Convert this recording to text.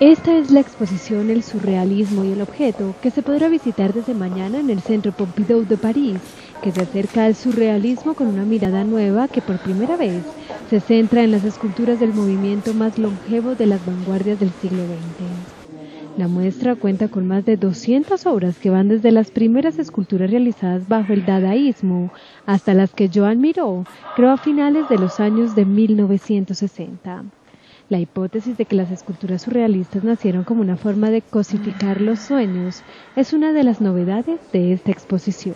Esta es la exposición El surrealismo y el objeto que se podrá visitar desde mañana en el Centro Pompidou de París, que se acerca al surrealismo con una mirada nueva que por primera vez se centra en las esculturas del movimiento más longevo de las vanguardias del siglo XX. La muestra cuenta con más de 200 obras que van desde las primeras esculturas realizadas bajo el dadaísmo hasta las que Joan Miró creó a finales de los años de 1960. La hipótesis de que las esculturas surrealistas nacieron como una forma de cosificar los sueños es una de las novedades de esta exposición.